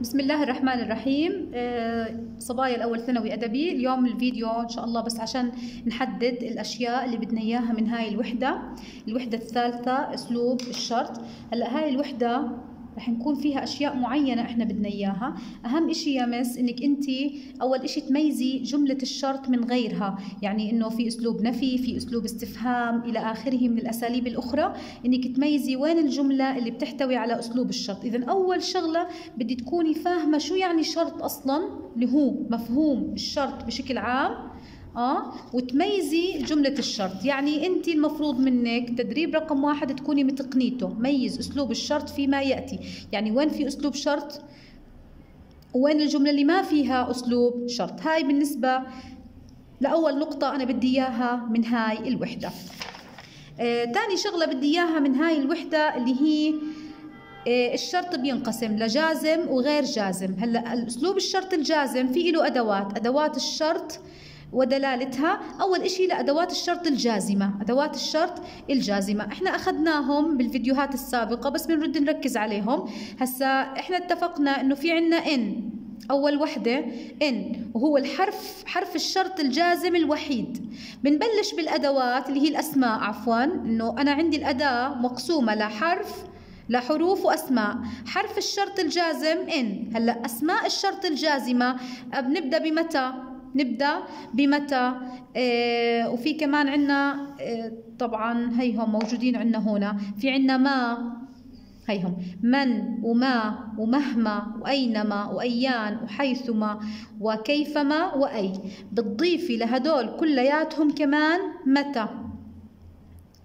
بسم الله الرحمن الرحيم. آه، صبايا الأول ثانوي أدبي. اليوم الفيديو إن شاء الله بس عشان نحدد الأشياء اللي بدنا إياها من هاي الوحدة الوحدة الثالثة أسلوب الشرط. هلأ هاي الوحدة رح نكون فيها أشياء معينة إحنا بدنا إياها. أهم إشي يا مس إنك أنت أول إشي تميزي جملة الشرط من غيرها. يعني إنه في أسلوب نفي في أسلوب استفهام إلى آخره من الأساليب الأخرى. إنك تميزي وين الجملة اللي بتحتوي على أسلوب الشرط. اذا أول شغلة بدي تكوني فاهمة شو يعني شرط أصلا اللي هو مفهوم الشرط بشكل عام. آه؟ وتميزي جملة الشرط. يعني أنت المفروض منك تدريب رقم واحد تكوني متقنيته. ميز أسلوب الشرط فيما يأتي. يعني وين في أسلوب شرط؟ وين الجملة اللي ما فيها أسلوب شرط؟ هاي بالنسبة لأول نقطة أنا بدي إياها من هاي الوحدة. آه، تاني شغلة بدي إياها من هاي الوحدة اللي هي آه، الشرط بينقسم لجازم وغير جازم. هلأ الأسلوب الشرط الجازم في له أدوات. أدوات الشرط ودلالتها. أول إشي لأدوات الشرط الجازمة. أدوات الشرط الجازمة. إحنا أخذناهم بالفيديوهات السابقة بس بنرد نركز عليهم. هسا إحنا اتفقنا إنه في عنا إن أول وحدة إن وهو الحرف حرف الشرط الجازم الوحيد. بنبلش بالأدوات اللي هي الأسماء عفوا. إنه أنا عندي الأداة مقسومة لحرف لحروف وأسماء. حرف الشرط الجازم إن. هلأ أسماء الشرط الجازمة بنبدأ بمتى؟ نبدأ بمتى. آه وفي كمان عندنا آه طبعا هيهم موجودين عندنا هنا. في عندنا ما هيهم من وما ومهما وأينما وأيان وحيثما وكيفما وأي. بتضيفي لهدول كلياتهم كمان متى.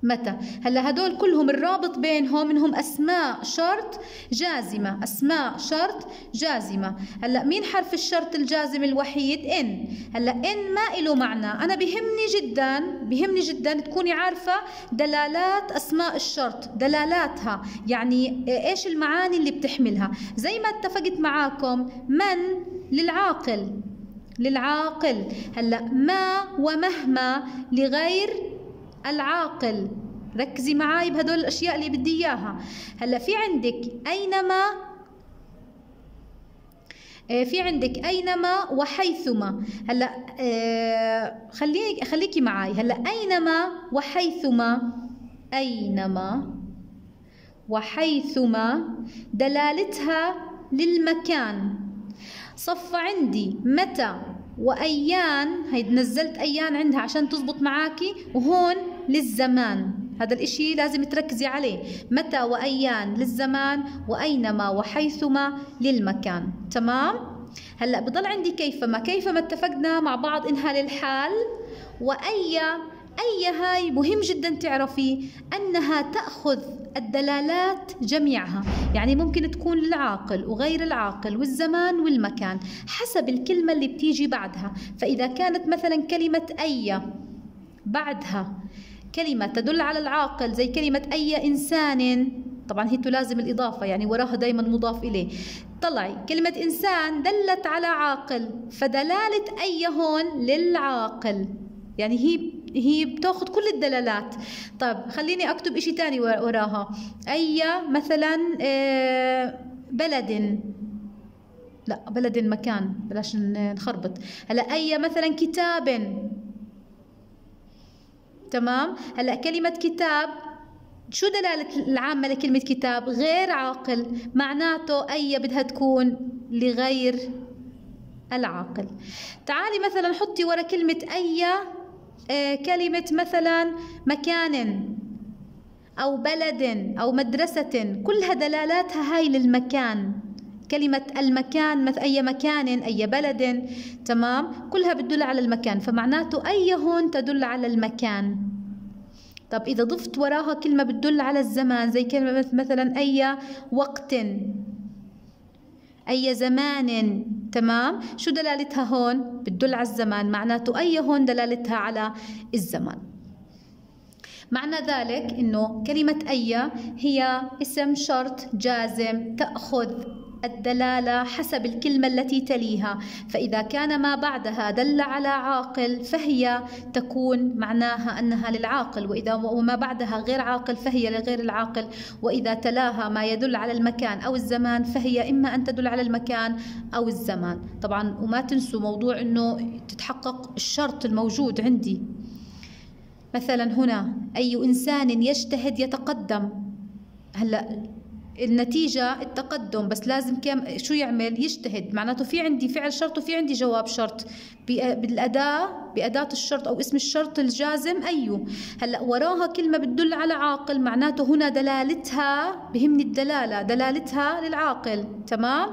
متى؟ هلا هدول كلهم الرابط بينهم إنهم أسماء شرط جازمة أسماء شرط جازمة. هلا مين حرف الشرط الجازم الوحيد؟ إن. هلا إن ما له معنى. أنا بهمني جدا بهمني جدا تكوني عارفة دلالات أسماء الشرط دلالاتها. يعني إيش المعاني اللي بتحملها؟ زي ما اتفقت معاكم من؟ للعاقل. للعاقل. هلا ما ومهما لغير العاقل. ركزي معاي بهدول الأشياء اللي بدي إياها. هلأ في عندك أينما آه، في عندك أينما وحيثما. هلأ آه، خليك خليكي معاي. هلأ أينما وحيثما أينما وحيثما دلالتها للمكان. صف عندي متى وأيان. هي نزلت أيان عندها عشان تزبط معاكي. وهون للزمان. هذا الإشي لازم تركزي عليه. متى وأيان؟ للزمان وأينما؟ وحيثما؟ للمكان. تمام؟ هلأ بضل عندي كيفما؟ كيفما اتفقنا مع بعض إنها للحال؟ وأي أي هاي مهم جدا تعرفي أنها تأخذ الدلالات جميعها. يعني ممكن تكون للعاقل وغير العاقل والزمان والمكان حسب الكلمة اللي بتيجي بعدها. فإذا كانت مثلا كلمة أي بعدها كلمة تدل على العاقل زي كلمة أي إنسان. طبعا هي تلازم الإضافة يعني وراها دايما مضاف إليه. طلعي كلمة إنسان دلت على عاقل فدلالة أي هون للعاقل. يعني هي هي بتاخذ كل الدلالات. طيب خليني أكتب إشي تاني وراها. أي مثلا آه، بلد. لا بلد مكان. بلاش نخربط. هلا أي مثلا كتاب. تمام؟ هلا كلمة كتاب شو دلالة العامة لكلمة كتاب؟ غير عاقل معناته أي بدها تكون لغير العاقل. تعالي مثلا حطي ورا كلمة أي آه، كلمة مثلا مكان أو بلد أو مدرسة. كلها دلالاتها هاي للمكان. كلمة المكان مثل أي مكان أي بلد. تمام؟ كلها بتدل على المكان. فمعناته أي هون تدل على المكان. طب إذا ضفت وراها كلمة بتدل على الزمان زي كلمة مثلا أي وقت. أي زمان. تمام؟ شو دلالتها هون؟ بتدل على الزمان. معناته أي هون دلالتها على الزمان. معنى ذلك إنه كلمة أي هي اسم شرط جازم تأخذ. الدلالة حسب الكلمة التي تليها فإذا كان ما بعدها دل على عاقل فهي تكون معناها أنها للعاقل وإذا وما بعدها غير عاقل فهي لغير العاقل وإذا تلاها ما يدل على المكان أو الزمان فهي إما أن تدل على المكان أو الزمان. طبعا وما تنسوا موضوع أنه تتحقق الشرط الموجود عندي. مثلا هنا أي إنسان يجتهد يتقدم. هلأ النتيجة التقدم بس لازم كم شو يعمل؟ يجتهد. معناته في عندي فعل شرط وفي عندي جواب شرط. بالأداة بأداة الشرط أو اسم الشرط الجازم أيو هلأ وراها كلمة بتدل على عاقل. معناته هنا دلالتها بهمني الدلالة دلالتها للعاقل. تمام؟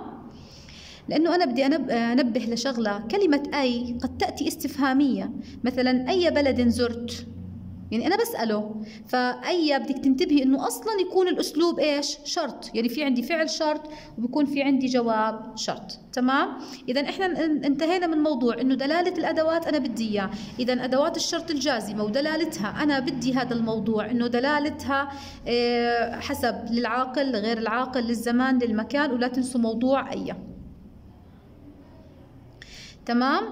لأنه أنا بدي أنبه لشغلة. كلمة أي قد تأتي استفهامية. مثلا أي بلد زرت؟ يعني أنا بسأله فأي بدك تنتبهي إنه أصلا يكون الأسلوب إيش؟ شرط. يعني في عندي فعل شرط وبكون في عندي جواب شرط. تمام؟ اذا إحنا انتهينا من موضوع إنه دلالة الأدوات أنا بدي اياه اذا أدوات الشرط الجازمة ودلالتها أنا بدي هذا الموضوع إنه دلالتها آه، حسب للعاقل لغير العاقل للزمان للمكان ولا تنسوا موضوع أي. تمام؟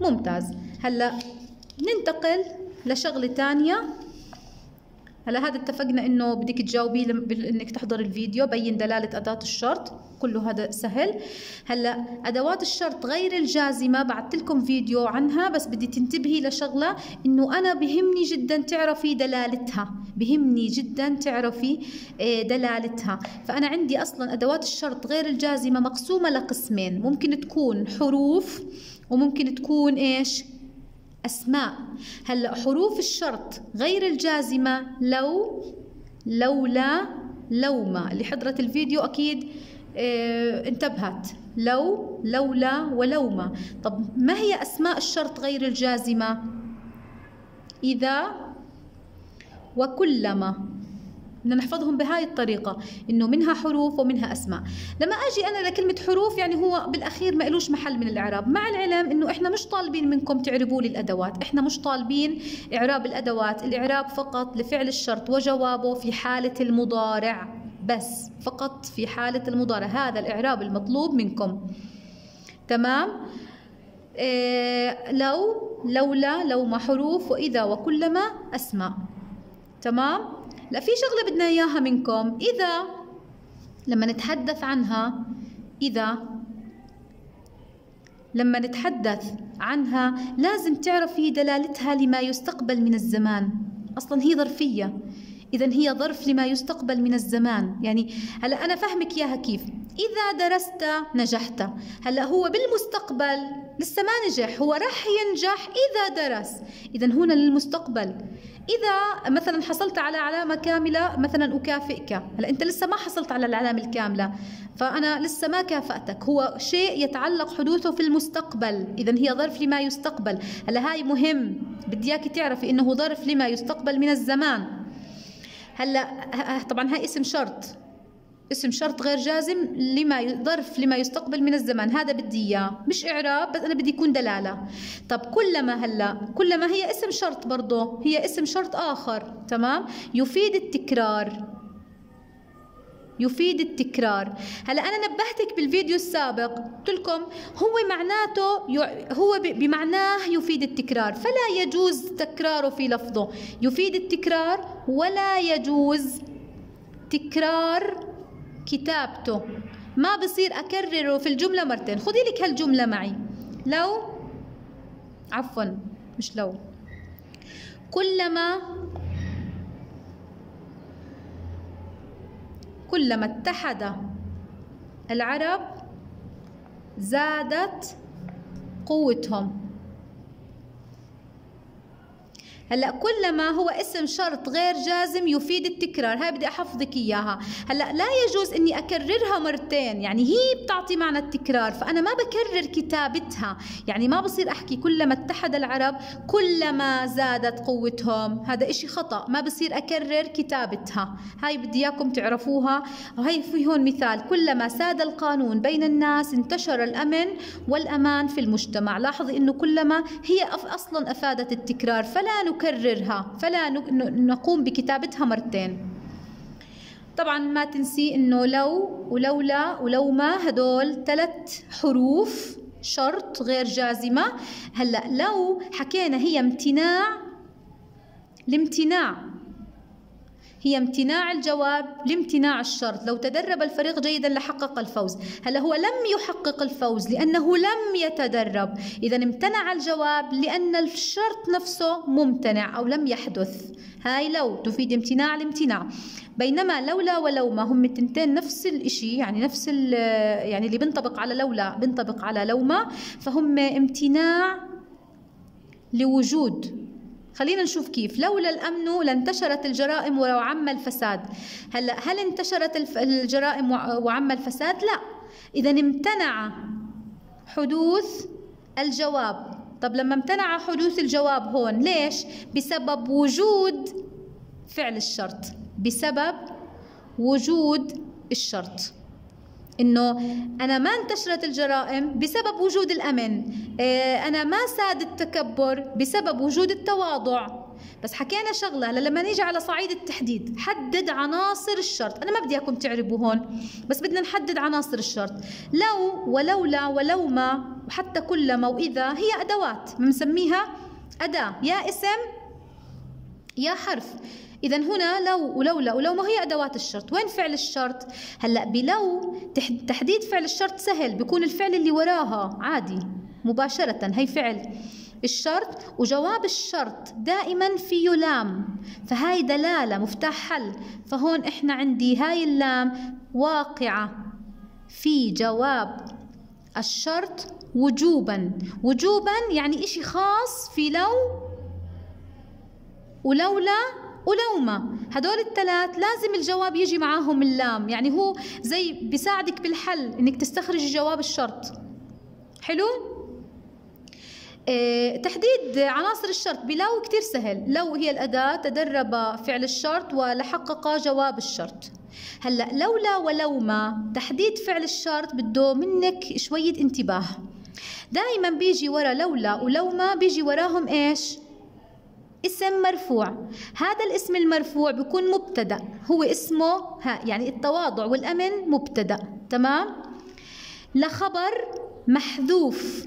ممتاز. هلأ ننتقل لشغلة تانية. هلا هذا اتفقنا إنه بدك تجاوبي إنك تحضر الفيديو بين دلالة أداة الشرط. كله هذا سهل. هلأ أدوات الشرط غير الجازمه بعثت لكم فيديو عنها بس بدي تنتبهي لشغلة إنه أنا بهمني جدا تعرفي دلالتها. بهمني جدا تعرفي آه، دلالتها. فأنا عندي أصلا أدوات الشرط غير الجازمه مقسومة لقسمين. ممكن تكون حروف وممكن تكون إيش؟ أسماء. هلا حروف الشرط غير الجازمة لو لولا لوما. اللي حضرت الفيديو أكيد آه انتبهت. لو لولا ولوما. طب ما هي أسماء الشرط غير الجازمة؟ إذا وكلما. بدنا نحفظهم بهاي الطريقة إنه منها حروف ومنها أسماء. لما أجي أنا لكلمة حروف يعني هو بالأخير ما إلوش محل من الإعراب. مع العلم إنه إحنا مش طالبين منكم تعربوا لي الأدوات. إحنا مش طالبين إعراب الأدوات. الإعراب فقط لفعل الشرط وجوابه في حالة المضارع. بس فقط في حالة المضارع. هذا الإعراب المطلوب منكم. تمام؟ إيه لو لولا لو ما حروف وإذا وكلما أسماء. تمام؟ لا في شغلة بدنا إياها منكم. إذا لما نتحدث عنها إذا لما نتحدث عنها لازم تعرفي دلالتها لما يستقبل من الزمان. أصلا هي ظرفية. إذا هي ظرف لما يستقبل من الزمان. يعني هلا أنا فهمك إياها كيف. إذا درست نجحت. هلا هو بالمستقبل لسه ما نجح. هو راح ينجح إذا درس. إذا هنا للمستقبل. إذا مثلا حصلت على علامة كاملة مثلا أكافئك. هلا أنت لسه ما حصلت على العلامة الكاملة فأنا لسه ما كافأتك. هو شيء يتعلق حدوثه في المستقبل. إذا هي ظرف لما يستقبل. هلا هاي مهم. بدي إياك تعرفي إنه ظرف لما يستقبل من الزمان. هلا طبعا هاي اسم شرط. اسم شرط غير جازم لما ظرف لما يستقبل من الزمان. هذا بدي إياه مش إعراب بس أنا بدي يكون دلالة. طب كلما هلا كلما هي اسم شرط برضه هي اسم شرط آخر تمام؟ يفيد التكرار. يفيد التكرار. هلا أنا نبهتك بالفيديو السابق قلت لكم هو معناته هو بمعناه يفيد التكرار. فلا يجوز تكراره في لفظه. يفيد التكرار ولا يجوز تكرار كتابته. ما بصير أكرره في الجملة مرتين. خذي لك هالجملة معي. لو؟ عفوا مش لو. كلما كلما اتحد العرب زادت قوتهم. هلا كلما هو اسم شرط غير جازم يفيد التكرار. هاي بدي أحفظك إياها. هلا لا يجوز إني أكررها مرتين. يعني هي بتعطي معنى التكرار فأنا ما بكرر كتابتها. يعني ما بصير أحكي كلما اتحد العرب كلما زادت قوتهم. هذا إشي خطأ. ما بصير أكرر كتابتها. هاي بدي إياكم تعرفوها. وهي في هون مثال. كلما ساد القانون بين الناس انتشر الأمن والأمان في المجتمع. لاحظي إنه كلما هي أصلا أفادت التكرار فلا نكررها. فلا نقوم بكتابتها مرتين. طبعا ما تنسي إنه لو ولولا ولو ما هدول ثلاث حروف شرط غير جازمة. هلأ لو حكينا هي امتناع الامتناع هي امتناع الجواب لامتناع الشرط. لو تدرب الفريق جيدا لحقق الفوز. هلا هو لم يحقق الفوز لأنه لم يتدرب؟ إذا امتنع الجواب لأن الشرط نفسه ممتنع أو لم يحدث. هاي لو تفيد امتناع الامتناع. بينما لولا ولو ما هم التنتين نفس الإشي يعني نفس يعني اللي بنطبق على لولا بنطبق على لوما فهم امتناع لوجود خلينا نشوف كيف. لولا الأمن لانتشرت الجرائم وعم الفساد. هلا هل انتشرت الجرائم وعم الفساد؟ لا. إذا امتنع حدوث الجواب. طب لما امتنع حدوث الجواب هون ليش؟ بسبب وجود فعل الشرط. بسبب وجود الشرط. إنه أنا ما انتشرت الجرائم بسبب وجود الأمن. إيه، أنا ما ساد التكبر بسبب وجود التواضع. بس حكينا شغلة لما نيجي على صعيد التحديد حدد عناصر الشرط. أنا ما بدي إياكم تعربوا هون بس بدنا نحدد عناصر الشرط. لو ولولا ولو ما وحتى كلما وإذا هي أدوات بنسميها أداة. يا اسم يا حرف. إذا هنا لو ولولا ولو ما هي أدوات الشرط وين فعل الشرط؟ هلأ بلو تحديد فعل الشرط سهل بيكون الفعل اللي وراها عادي مباشرة هي فعل. الشرط وجواب الشرط دائما فيه لام فهاي دلالة مفتاح حل. فهون إحنا عندي هاي اللام واقعة. في جواب الشرط وجوبا. وجوبا يعني إشي خاص في لو ولولا ولو ما هدول الثلاث لازم الجواب يجي معاهم اللام يعني هو زي بيساعدك بالحل إنك تستخرج جواب الشرط. حلو؟ آه تحديد عناصر الشرط بلو كتير سهل. لو هي الأداة تدرب فعل الشرط ولحقق جواب الشرط. هلأ لولا ولو ما تحديد فعل الشرط بده منك شوية انتباه. دائما بيجي ورا لولا ولو ما بيجي وراهم إيش؟ اسم مرفوع. هذا الاسم المرفوع بيكون مبتدأ. هو اسمه ها يعني التواضع والأمن مبتدأ. تمام؟ لخبر محذوف.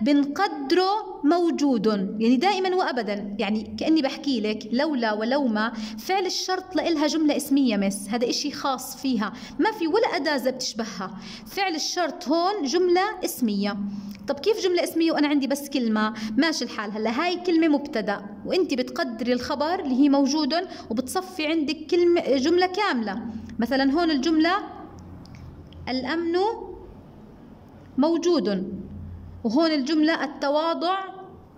بنقدره موجود يعني دائما وابدا. يعني كأني بحكي لك لولا ولو ما فعل الشرط لإلها جملة اسمية مس. هذا إشي خاص فيها. ما في ولا أداة بتشبهها. فعل الشرط هون جملة اسمية. طب كيف جملة اسمية وأنا عندي بس كلمة؟ ماشي الحال. هلأ هاي كلمة مبتدأ وأنت بتقدري الخبر اللي هي موجود وبتصفي عندك كلمة جملة كاملة. مثلا هون الجملة الأمن موجود. وهون الجملة التواضع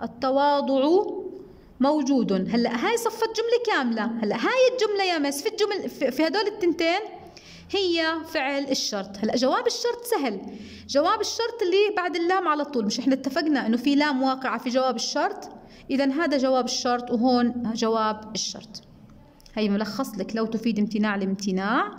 التواضع موجود. هلأ هاي صفت جملة كاملة. هلأ هاي الجملة يا مس في الجمل في هدول التنتين هي فعل الشرط. هلأ جواب الشرط سهل. جواب الشرط اللي بعد اللام على طول. مش إحنا اتفقنا إنه في لام واقعة في جواب الشرط؟ اذا هذا جواب الشرط وهون جواب الشرط. هي ملخص لك. لو تفيد امتناع لامتناع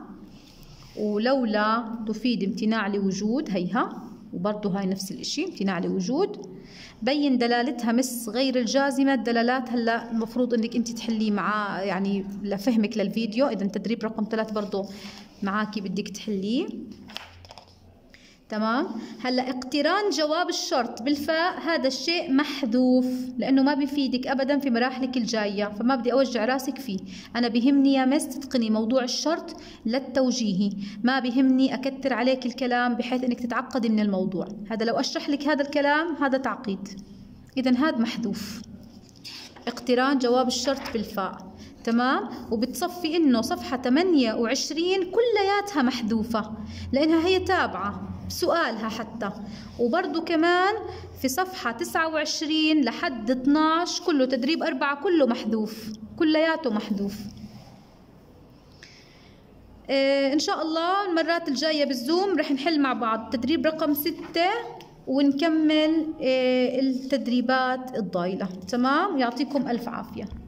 ولولا تفيد امتناع لوجود هيها. وبرضه هاي نفس الإشي امتناع لوجود بين دلالتها مس غير الجازمة الدلالات هلأ المفروض إنك أنت تحلي مع يعني لفهمك للفيديو. إذا تدريب رقم ثلاث برضه معاكي بدك تحليه. تمام؟ هلا اقتران جواب الشرط بالفاء هذا الشيء محذوف لأنه ما بيفيدك ابدا في مراحلك الجاية فما بدي أوجع رأسك فيه. أنا بهمني يا مس تتقني موضوع الشرط للتوجيهي. ما بهمني أكثر عليك الكلام بحيث إنك تتعقدي من الموضوع. هذا لو أشرح لك هذا الكلام هذا تعقيد. اذا هذا محذوف. اقتران جواب الشرط بالفاء. تمام؟ وبتصفي إنه صفحة 28 كلياتها محذوفة لأنها هي تابعة. سؤالها حتى. وبرضو كمان في صفحة 29 لحد 12 كله تدريب أربعة كله محذوف كلياته محذوف. إيه إن شاء الله المرات الجاية بالزوم رح نحل مع بعض تدريب رقم ستة ونكمل إيه التدريبات الضايلة. تمام؟ يعطيكم ألف عافية.